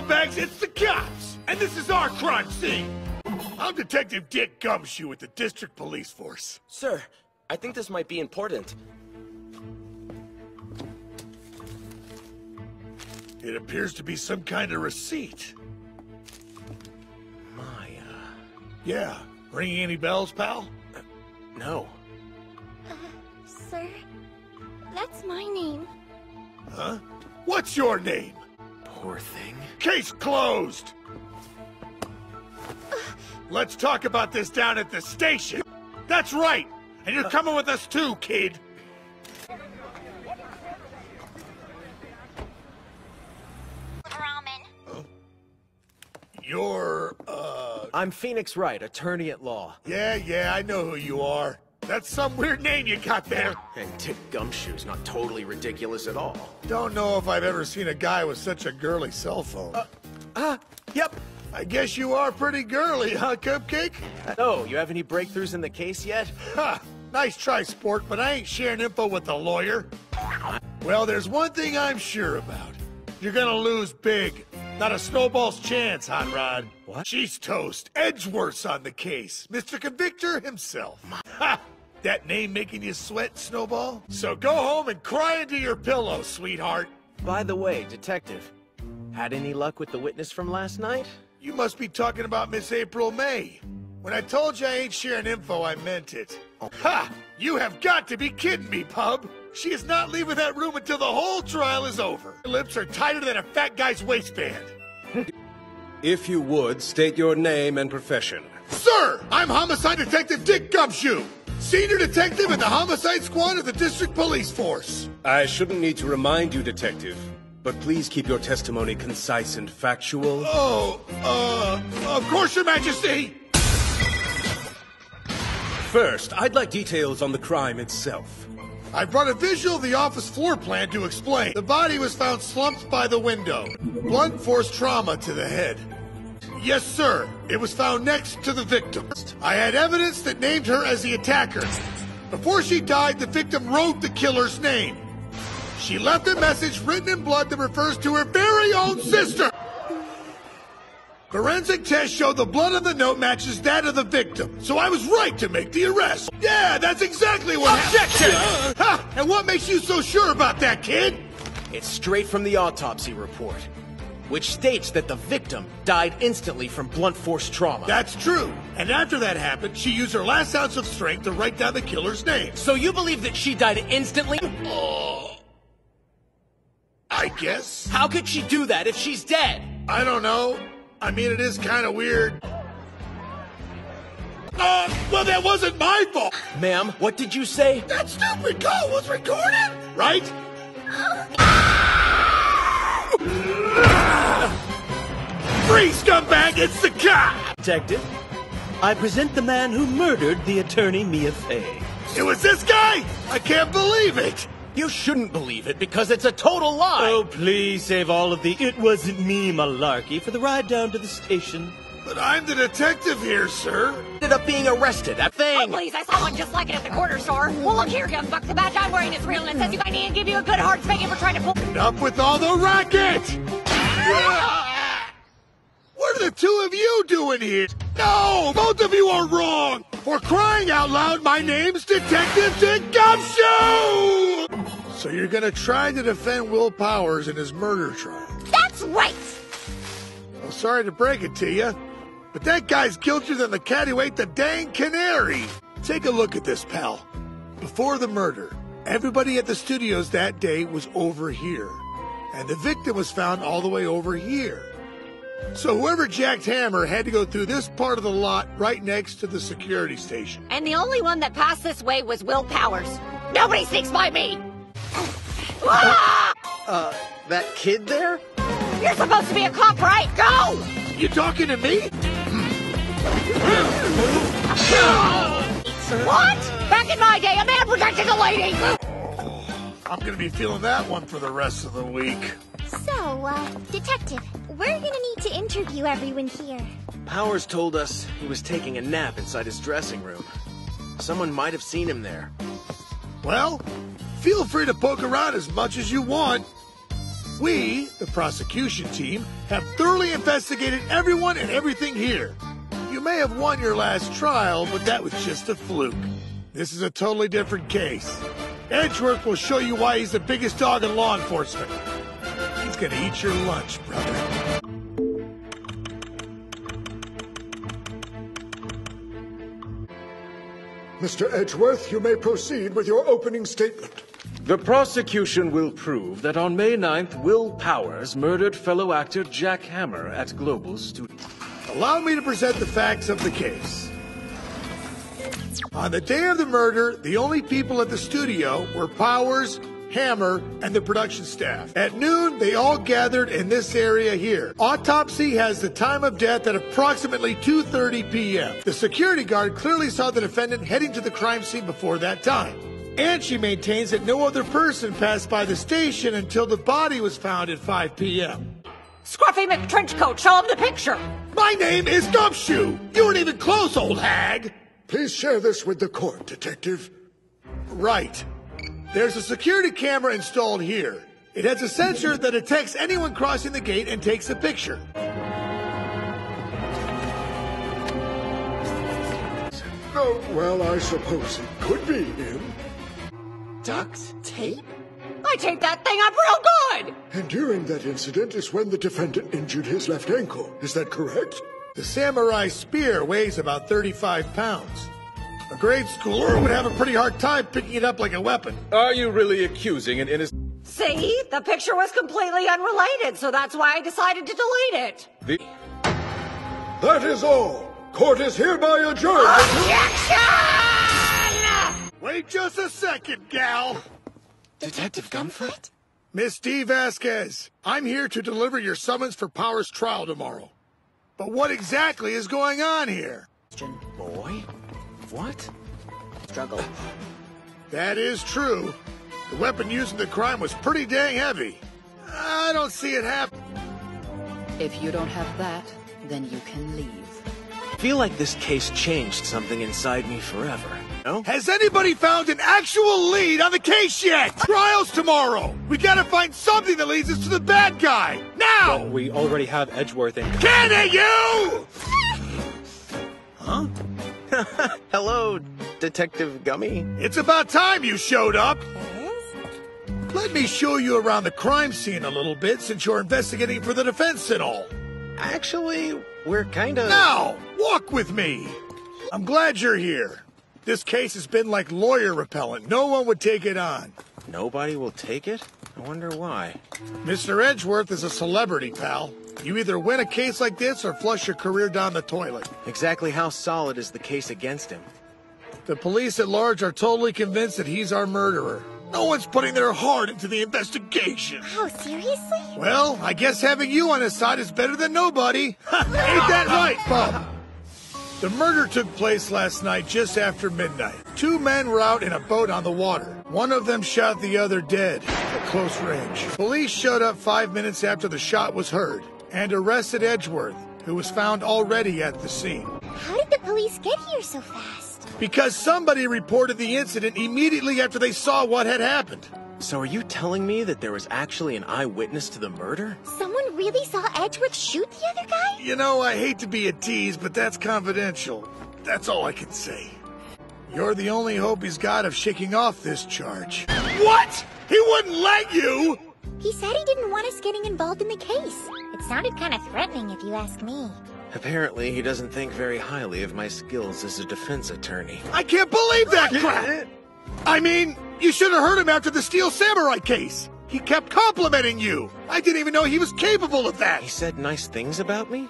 scumbags, it's the cops! And this is our crime scene! I'm Detective Dick Gumshoe with the District Police Force. Sir, I think this might be important. It appears to be some kind of receipt. Maya. Uh, yeah. Ringing any bells, pal? Uh, no. Uh, sir, that's my name. Huh? What's your name? Poor thing. Case closed! Let's talk about this down at the station. That's right! And you're coming with us too, kid! Ramen. You're, uh... I'm Phoenix Wright, attorney at law. Yeah, yeah, I know who you are. That's some weird name you got there. And Dick Gumshoe's not totally ridiculous at all. Don't know if I've ever seen a guy with such a girly cell phone. Ah, yep. I guess you are pretty girly, huh, Cupcake? Oh, you have any breakthroughs in the case yet? Ha! Nice try, sport, but I ain't sharing info with the lawyer. Well, there's one thing I'm sure about. You're gonna lose big. Not a snowball's chance, Hot Rod. What? She's toast. Edgeworth's on the case. Mr. Convictor himself. Ha! That name making you sweat, Snowball? So go home and cry into your pillow, sweetheart. By the way, detective, had any luck with the witness from last night? You must be talking about Miss April May. When I told you I ain't sharing info, I meant it. Ha! You have got to be kidding me, pub! She is not leaving that room until the whole trial is over. Her lips are tighter than a fat guy's waistband. If you would, state your name and profession. Sir, I'm Homicide Detective Dick Gumshoe, Senior Detective in the Homicide Squad of the District Police Force. I shouldn't need to remind you, Detective, but please keep your testimony concise and factual. Oh, uh, of course, Your Majesty! First, I'd like details on the crime itself. I brought a visual of the office floor plan to explain. The body was found slumped by the window. Blunt force trauma to the head. Yes, sir. It was found next to the victim. I had evidence that named her as the attacker. Before she died, the victim wrote the killer's name. She left a message written in blood that refers to her very own sister. Forensic tests show the blood on the note matches that of the victim, so I was right to make the arrest. Yeah, that's exactly what Objection! Ha! And what makes you so sure about that, kid? It's straight from the autopsy report, which states that the victim died instantly from blunt force trauma. That's true. And after that happened, she used her last ounce of strength to write down the killer's name. so you believe that she died instantly? Oh, I guess. How could she do that if she's dead? I don't know. I mean, it is kind of weird. Uh, well, that wasn't my fault. Ma'am, what did you say? That stupid call was recorded, right? Free scumbag, it's the cop! Detective, I present the man who murdered the attorney Mia Fey. It was this guy? I can't believe it! You shouldn't believe it because it's a total lie. Oh, please save all of the it wasn't me malarkey for the ride down to the station. But I'm the detective here, sir. ended up being arrested. That thing! Oh, please, I saw one just like it at the corner store. Well, look here, young buck. The badge I'm wearing is real, and it says you I need to give you a good hard spanking for trying to pull... Enough with all the racket! What are the two of you doing here? No, both of you are wrong. For crying out loud, my name's Detective Dick Gumshoe! So you're gonna try to defend Will Powers in his murder trial. That's right! Well, sorry to break it to you, but that guy's guiltier than the cat who ate the dang canary. Take a look at this, pal. Before the murder, everybody at the studios that day was over here, and the victim was found all the way over here. So whoever jacked Hammer had to go through this part of the lot right next to the security station. And the only one that passed this way was Will Powers. Nobody sneaks by me! Ah! Uh, that kid there? You're supposed to be a cop, right? Go! You talking to me? What? Back in my day, a man protected a lady! I'm gonna be feeling that one for the rest of the week. So, uh, Detective, we're gonna need to interview everyone here. Powers told us he was taking a nap inside his dressing room. Someone might have seen him there. Well, feel free to poke around as much as you want. We, the prosecution team, have thoroughly investigated everyone and everything here. You may have won your last trial, but that was just a fluke. This is a totally different case. Edgeworth will show you why he's the biggest dog in law enforcement. He's gonna eat your lunch, brother. Mr. Edgeworth, you may proceed with your opening statement. The prosecution will prove that on May 9th, Will Powers murdered fellow actor Jack Hammer at Global Studios. Allow me to present the facts of the case. On the day of the murder, the only people at the studio were Powers, Hammer, and the production staff. At noon, they all gathered in this area here. Autopsy has the time of death at approximately 2.30 p.m. The security guard clearly saw the defendant heading to the crime scene before that time. And she maintains that no other person passed by the station until the body was found at 5 p.m. Scruffy McTrenchcoat, show him the picture. My name is Gumshoe. You weren't even close, old hag. Please share this with the court, Detective. Right. There's a security camera installed here. It has a sensor that detects anyone crossing the gate and takes a picture. Oh, well, I suppose it could be him. Duct tape? I taped that thing up real good. And during that incident is when the defendant injured his left ankle. Is that correct? The samurai spear weighs about 35 pounds. A grade schooler would have a pretty hard time picking it up like a weapon. Are you really accusing an innocent... See? The picture was completely unrelated, so that's why I decided to delete it. The... That is all. Court is hereby adjourned. Objection! Wait just a second, gal. Detective Gumfoot? Miss Dee Vasquez, I'm here to deliver your summons for Powers trial tomorrow. But what exactly is going on here? Boy? What? Struggle. That is true. The weapon used in the crime was pretty dang heavy. I don't see it happen. If you don't have that, then you can leave. I feel like this case changed something inside me forever. No? Has anybody found an actual lead on the case yet? Trials tomorrow. We gotta find something that leads us to the bad guy. Now! We already have Edgeworth and... Can it, you? Huh? Hello, Detective Gummy. It's about time you showed up. Let me show you around the crime scene a little bit since you're investigating for the defense and all. Actually, we're kinda... Now, walk with me. I'm glad you're here. This case has been like lawyer repellent. No one would take it on. Nobody will take it? I wonder why. Mr. Edgeworth is a celebrity, pal. You either win a case like this or flush your career down the toilet. Exactly how solid is the case against him? The police at large are totally convinced that he's our murderer. No one's putting their heart into the investigation. Oh, seriously? Well, I guess having you on his side is better than nobody. Ain't that right, Bob? The murder took place last night just after midnight. Two men were out in a boat on the water. One of them shot the other dead at close range. Police showed up five minutes after the shot was heard and arrested Edgeworth, who was found already at the scene. How did the police get here so fast? Because somebody reported the incident immediately after they saw what had happened. So are you telling me that there was actually an eyewitness to the murder? Someone really saw Edgeworth shoot the other guy? You know, I hate to be a tease, but that's confidential. That's all I can say. You're the only hope he's got of shaking off this charge. What? He wouldn't let you? He said he didn't want us getting involved in the case. It sounded kind of threatening if you ask me. Apparently, he doesn't think very highly of my skills as a defense attorney. I can't believe that crap! I mean, you should have heard him after the Steel Samurai case. He kept complimenting you. I didn't even know he was capable of that. He said nice things about me?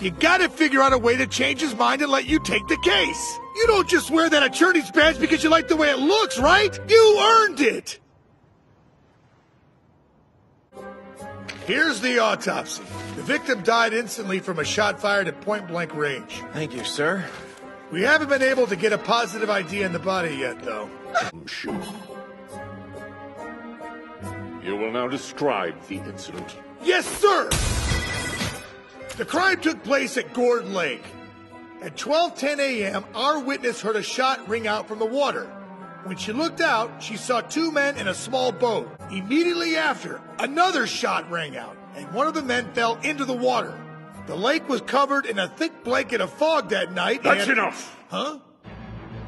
You gotta figure out a way to change his mind and let you take the case. You don't just wear that attorney's badge because you like the way it looks, right? You earned it! Here's the autopsy. The victim died instantly from a shot fired at point blank range. Thank you, sir. We haven't been able to get a positive ID in the body yet, though. You will now describe the incident. Yes, sir! The crime took place at Gordon Lake. At 12:10 a.m., our witness heard a shot ring out from the water. When she looked out, she saw two men in a small boat. Immediately after, another shot rang out, and one of the men fell into the water. The lake was covered in a thick blanket of fog that night. That's and- enough! Huh?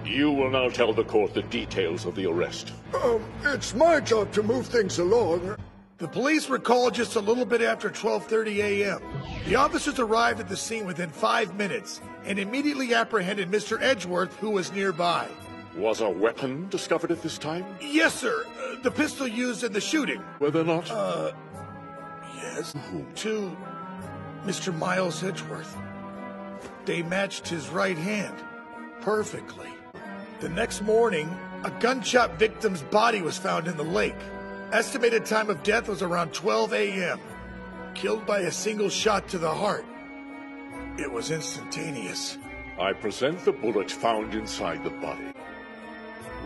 You will now tell the court the details of the arrest. Um, it's my job to move things along. The police were called just a little bit after 12:30 a.m. The officers arrived at the scene within 5 minutes and immediately apprehended Mr. Edgeworth who was nearby. Was a weapon discovered at this time? Yes, sir. Uh, the pistol used in the shooting. Were there not? Uh, yes. To Mr. Miles Edgeworth. They matched his right hand perfectly. The next morning, a gunshot victim's body was found in the lake. Estimated time of death was around 12 a.m. Killed by a single shot to the heart. It was instantaneous. I present the bullet found inside the body.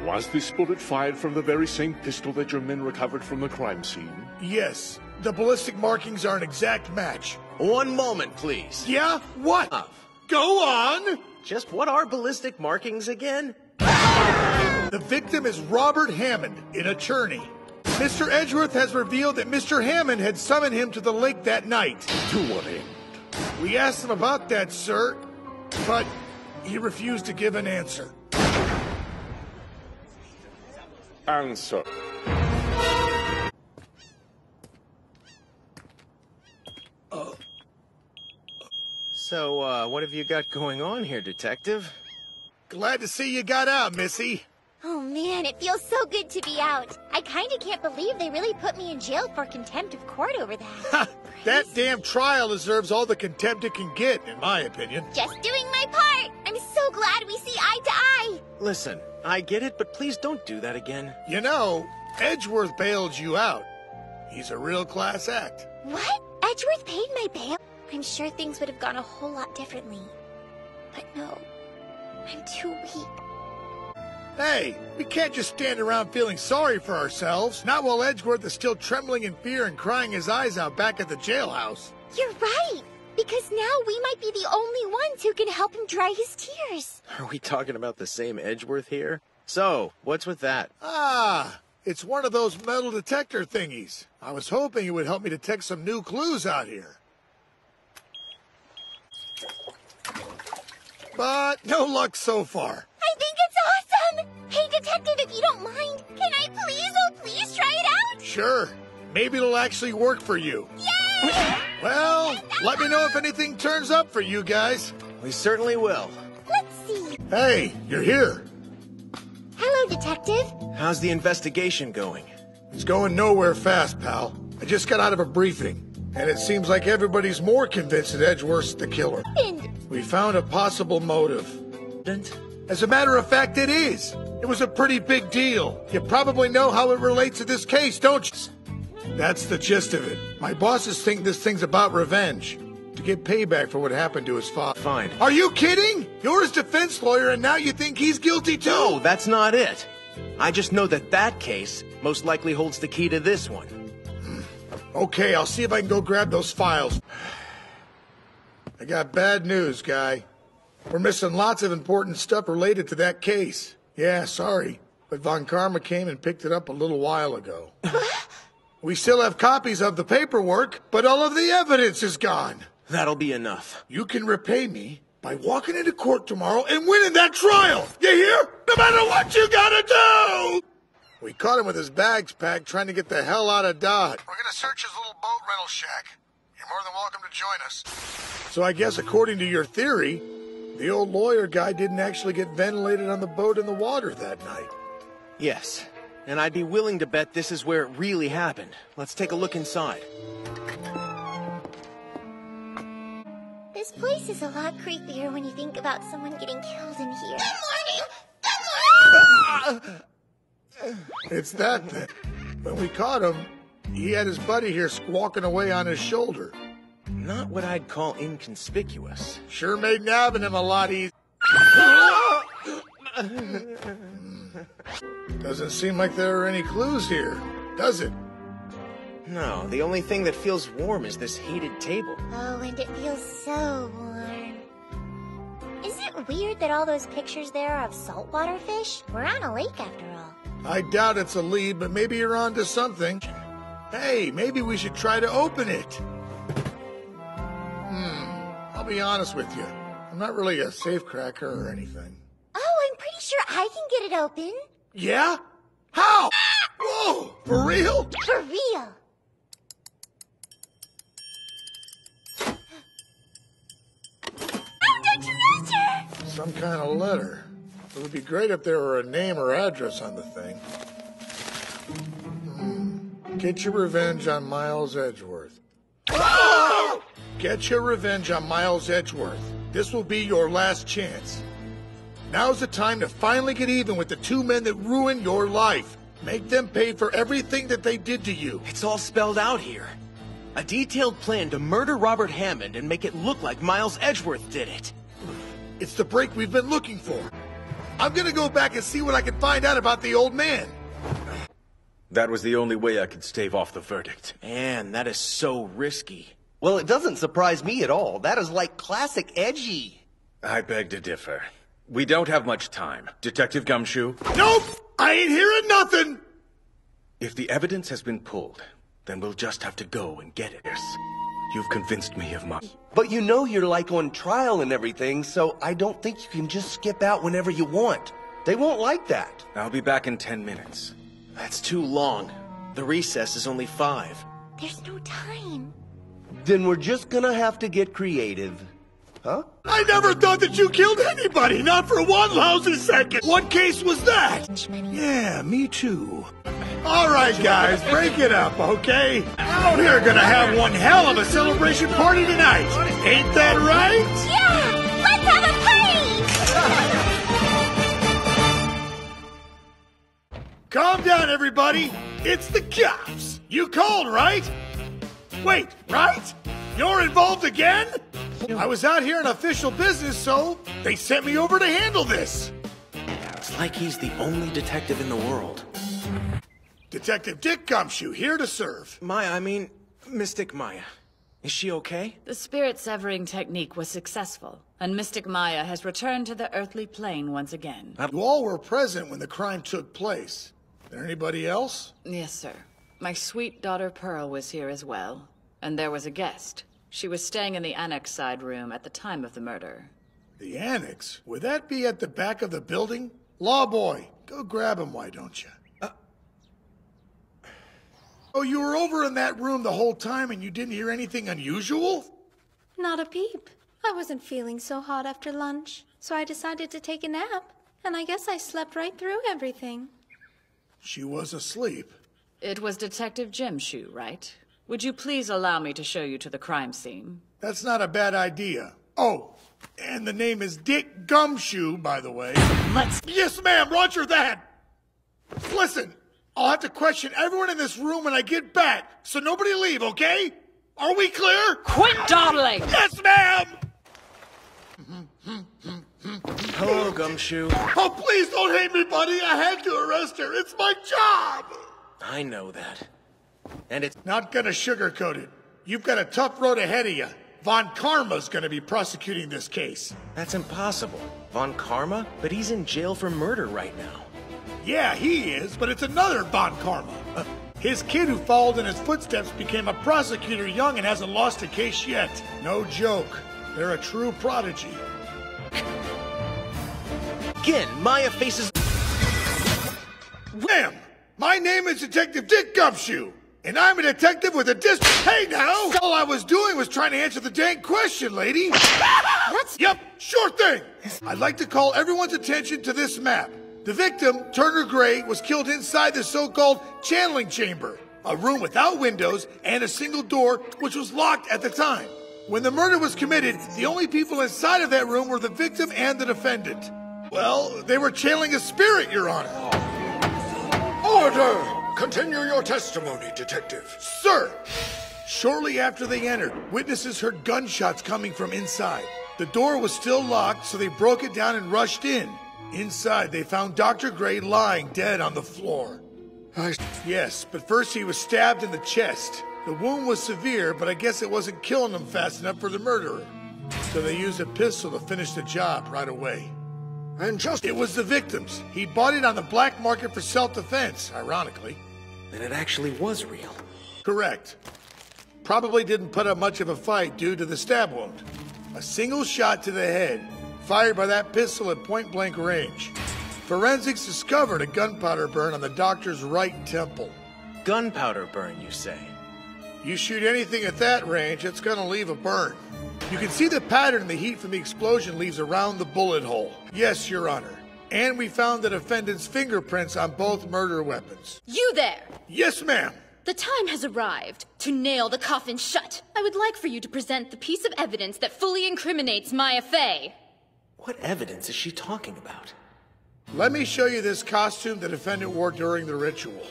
Was this bullet fired from the very same pistol that your men recovered from the crime scene? Yes, the ballistic markings are an exact match. One moment, please. Yeah? What? Uh. Go on! Just what are ballistic markings again? The victim is Robert Hammond in Attorney. Mr. Edgeworth has revealed that Mr. Hammond had summoned him to the lake that night. To what end? We asked him about that, sir, but he refused to give an answer. Answer. So, uh, what have you got going on here, Detective? Glad to see you got out, Missy. Oh man, it feels so good to be out. I kinda can't believe they really put me in jail for contempt of court over that. That damn trial deserves all the contempt it can get, in my opinion. Just doing my part. I'm so glad we see eye to eye. Listen, I get it, but please don't do that again. You know, Edgeworth bailed you out. He's a real class act. What? Edgeworth paid my bail? I'm sure things would have gone a whole lot differently. But no, I'm too weak. Hey, we can't just stand around feeling sorry for ourselves. Not while Edgeworth is still trembling in fear and crying his eyes out back at the jailhouse. You're right. Because now we might be the only ones who can help him dry his tears. Are we talking about the same Edgeworth here? So, what's with that? Ah, it's one of those metal detector thingies. I was hoping it would help me detect some new clues out here. But no luck so far. I think it's awesome. Hey, detective, if you don't mind, can I please, oh please try it out? Sure, maybe it'll actually work for you. Yay! Well, let me know if anything turns up for you guys. We certainly will. Let's see. Hey, you're here. Hello, detective. How's the investigation going? It's going nowhere fast, pal. I just got out of a briefing, and it seems like everybody's more convinced that Edgeworth's the killer. We found a possible motive. As a matter of fact, it is. It was a pretty big deal. You probably know how it relates to this case, don't you? That's the gist of it. My bosses think this thing's about revenge. To get payback for what happened to his father. Fine. Are you kidding? You're his defense lawyer, and now you think he's guilty too? No, that's not it. I just know that that case most likely holds the key to this one. Hmm. Okay, I'll see if I can go grab those files. I got bad news, guy. We're missing lots of important stuff related to that case. Yeah, sorry, but Von Karma came and picked it up a little while ago. we still have copies of the paperwork, but all of the evidence is gone. That'll be enough. You can repay me by walking into court tomorrow and winning that trial. You hear? No matter what you gotta do! We caught him with his bags packed trying to get the hell out of Dodge. We're gonna search his little boat rental shack. You're more than welcome to join us. So I guess according to your theory, the old lawyer guy didn't actually get ventilated on the boat in the water that night. Yes. And I'd be willing to bet this is where it really happened. Let's take a look inside. this place is a lot creepier when you think about someone getting killed in here. Good morning! Good morning! It's that thing. When we caught him, he had his buddy here squawking away on his shoulder. Not what I'd call inconspicuous. Sure made nabbing him a lot easier. Doesn't seem like there are any clues here, does it? No, the only thing that feels warm is this heated table. Oh, and it feels so warm. Is it it weird that all those pictures there are of saltwater fish? We're on a lake after all. I doubt it's a lead, but maybe you're onto something. Hey, maybe we should try to open it. Hmm, I'll be honest with you. I'm not really a safe cracker or anything. Oh, I'm pretty sure I can get it open. Yeah? How? Whoa, for real? For real. Found a treasure! Some kind of letter. It would be great if there were a name or address on the thing. Hmm. Get your revenge on Miles Edgeworth. Get your revenge on Miles Edgeworth. This will be your last chance. Now's the time to finally get even with the two men that ruined your life. Make them pay for everything that they did to you. It's all spelled out here. A detailed plan to murder Robert Hammond and make it look like Miles Edgeworth did it. It's the break we've been looking for. I'm gonna go back and see what I can find out about the old man. That was the only way I could stave off the verdict. Man, that is so risky. Well, it doesn't surprise me at all. That is like classic edgy. I beg to differ. We don't have much time. Detective Gumshoe? Nope! I ain't hearing nothing! If the evidence has been pulled, then we'll just have to go and get it. Yes. You've convinced me of my... But you know you're like on trial and everything, so I don't think you can just skip out whenever you want. They won't like that. I'll be back in ten minutes. That's too long. The recess is only five. There's no time. Then we're just gonna have to get creative. Huh? I never thought that you killed anybody, not for one lousy second. What case was that? Yeah, me too. All right, guys, break it up, okay? Out here gonna have one hell of a celebration party tonight. Ain't that right? Yeah! Let's have a party! Calm down, everybody. It's the cops. You called, right? Wait, right? You're involved again? I was out here on official business, so they sent me over to handle this. It's like he's the only detective in the world. Detective Dick Gumshoe, here to serve. Maya, I mean, Mystic Maya. Is she okay? The spirit severing technique was successful, and Mystic Maya has returned to the earthly plane once again. You all were present when the crime took place. There anybody else? Yes, sir. My sweet daughter Pearl was here as well. And there was a guest. She was staying in the annex side room at the time of the murder. The annex? Would that be at the back of the building? Law boy, go grab him, why don't you? Uh... Oh, you were over in that room the whole time and you didn't hear anything unusual? Not a peep. I wasn't feeling so hot after lunch, so I decided to take a nap. And I guess I slept right through everything. She was asleep. It was Detective Jim Shoe, right? Would you please allow me to show you to the crime scene? That's not a bad idea. Oh, and the name is Dick Gumshoe, by the way. Let's. Yes, ma'am, roger that. Listen, I'll have to question everyone in this room when I get back, so nobody leave, okay? Are we clear? Quit dawdling! Yes, ma'am! Hello, Gumshoe. Oh, please don't hate me, buddy. I had to arrest her. It's my job. I know that. And it's not gonna sugarcoat it. You've got a tough road ahead of you. Von Karma's gonna be prosecuting this case. That's impossible. Von Karma? But he's in jail for murder right now. Yeah, he is, but it's another Von Karma. Uh, his kid who followed in his footsteps became a prosecutor young and hasn't lost a case yet. No joke. They're a true prodigy. Again, Maya faces... Wham! my name is Detective Dick Gumshoe, and I'm a detective with a district... Hey, now! All I was doing was trying to answer the dang question, lady. What's... Yep, sure thing. I'd like to call everyone's attention to this map. The victim, Turner Grey, was killed inside the so-called channeling chamber, a room without windows and a single door which was locked at the time. When the murder was committed, the only people inside of that room were the victim and the defendant. Well, they were channeling a spirit, Your Honor. Order! Continue your testimony, Detective. Sir! Shortly after they entered, witnesses heard gunshots coming from inside. The door was still locked, so they broke it down and rushed in. Inside, they found Dr. Grey lying dead on the floor. I... Yes, but first he was stabbed in the chest. The wound was severe, but I guess it wasn't killing him fast enough for the murderer. So they used a pistol to finish the job right away. And just... It was the victims. He bought it on the black market for self-defense, ironically. Then it actually was real. Correct. Probably didn't put up much of a fight due to the stab wound. A single shot to the head, fired by that pistol at point-blank range. Forensics discovered a gunpowder burn on the doctor's right temple. Gunpowder burn, you say? You shoot anything at that range, it's gonna leave a burn. You can see the pattern the heat from the explosion leaves around the bullet hole. Yes, Your Honor. And we found the defendant's fingerprints on both murder weapons. You there! Yes, ma'am! The time has arrived to nail the coffin shut. I would like for you to present the piece of evidence that fully incriminates Maya Fey. What evidence is she talking about? Let me show you this costume the defendant wore during the ritual.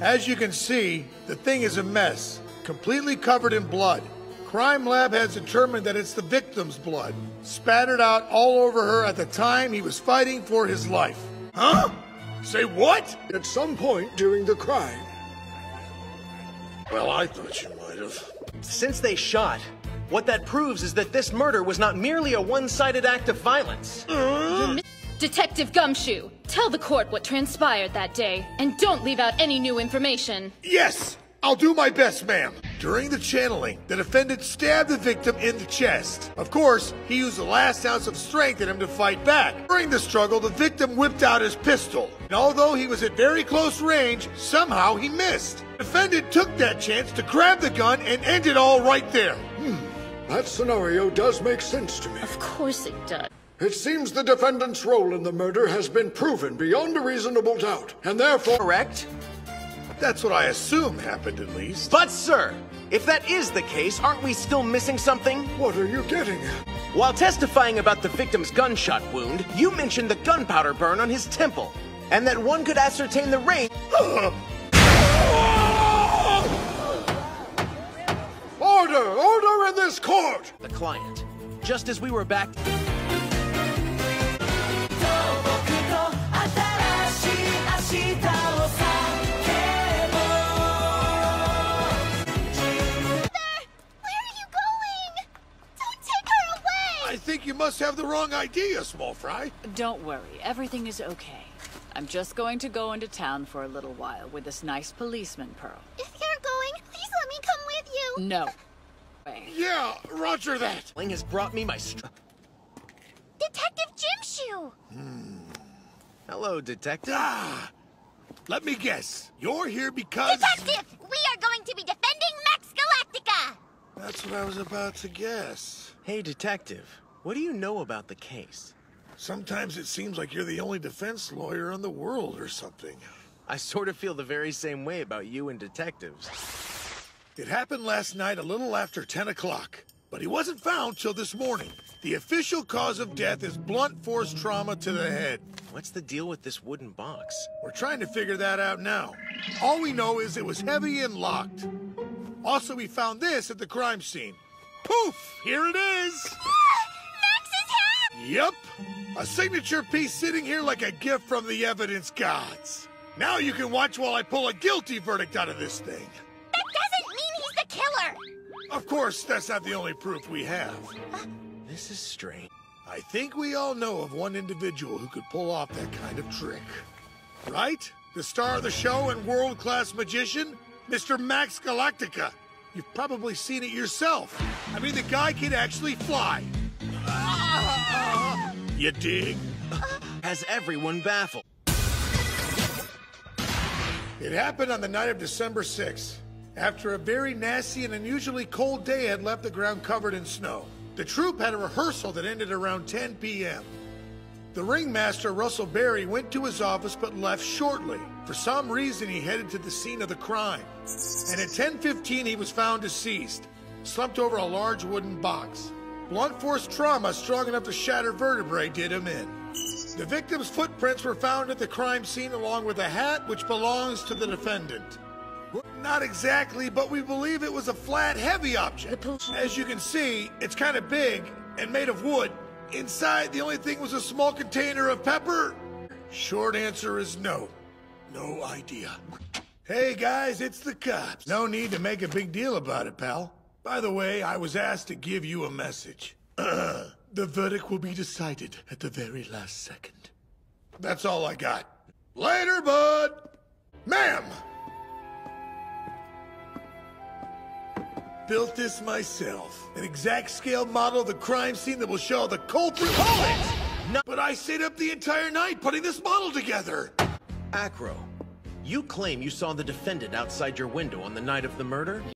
As you can see, the thing is a mess, completely covered in blood. Crime Lab has determined that it's the victim's blood, spattered out all over her at the time he was fighting for his life. Huh? Say what? At some point during the crime. Well, I thought you might have. Since they shot, what that proves is that this murder was not merely a one-sided act of violence. Uh? Detective Gumshoe, tell the court what transpired that day, and don't leave out any new information. Yes! I'll do my best, ma'am. During the channeling, the defendant stabbed the victim in the chest. Of course, he used the last ounce of strength in him to fight back. During the struggle, the victim whipped out his pistol. And although he was at very close range, somehow he missed. The defendant took that chance to grab the gun and end it all right there. Hmm. That scenario does make sense to me. Of course it does. It seems the defendant's role in the murder has been proven beyond a reasonable doubt, and therefore... Correct? That's what I assume happened, at least. But, sir, if that is the case, aren't we still missing something? What are you getting at? While testifying about the victim's gunshot wound, you mentioned the gunpowder burn on his temple, and that one could ascertain the range. order! Order in this court! The client. Just as we were back. Must have the wrong idea, small fry. Don't worry, everything is okay. I'm just going to go into town for a little while with this nice policeman, Pearl. If you're going, please let me come with you. No. Yeah, roger that. Ling has brought me my Detective Jimshoe! Hmm. Hello, Detective. Ah! Let me guess. You're here because... Detective! We are going to be defending Max Galactica! That's what I was about to guess. Hey, Detective. What do you know about the case? Sometimes it seems like you're the only defense lawyer in the world or something. I sort of feel the very same way about you and detectives. It happened last night a little after 10 o'clock, but he wasn't found till this morning. The official cause of death is blunt force trauma to the head. What's the deal with this wooden box? We're trying to figure that out now. All we know is it was heavy and locked. Also, we found this at the crime scene. Poof! Here it is! Max's hat! Yep. A signature piece sitting here like a gift from the evidence gods. Now you can watch while I pull a guilty verdict out of this thing. That doesn't mean he's the killer! Of course, that's not the only proof we have. Uh, this is strange. I think we all know of one individual who could pull off that kind of trick. Right? The star of the show and world-class magician, Mr. Max Galactica. You've probably seen it yourself. I mean, the guy can actually fly. You dig? Has everyone baffled? It happened on the night of December 6th, after a very nasty and unusually cold day had left the ground covered in snow. The troupe had a rehearsal that ended around 10 p.m. The ringmaster, Russell Berry, went to his office but left shortly. For some reason, he headed to the scene of the crime. And at 10.15, he was found deceased, slumped over a large wooden box. Blunt force trauma strong enough to shatter vertebrae did him in. The victim's footprints were found at the crime scene along with a hat which belongs to the defendant. Not exactly, but we believe it was a flat, heavy object. As you can see, it's kind of big and made of wood. Inside, the only thing was a small container of pepper. Short answer is no. No idea. Hey guys, it's the cops. No need to make a big deal about it, pal. By the way, I was asked to give you a message. The verdict will be decided at the very last second. That's all I got. Later, bud! Ma'am! Built this myself. An exact scale model of the crime scene that will show the culprit- Hold! No. But I stayed up the entire night putting this model together! Acro, you claim you saw the defendant outside your window on the night of the murder?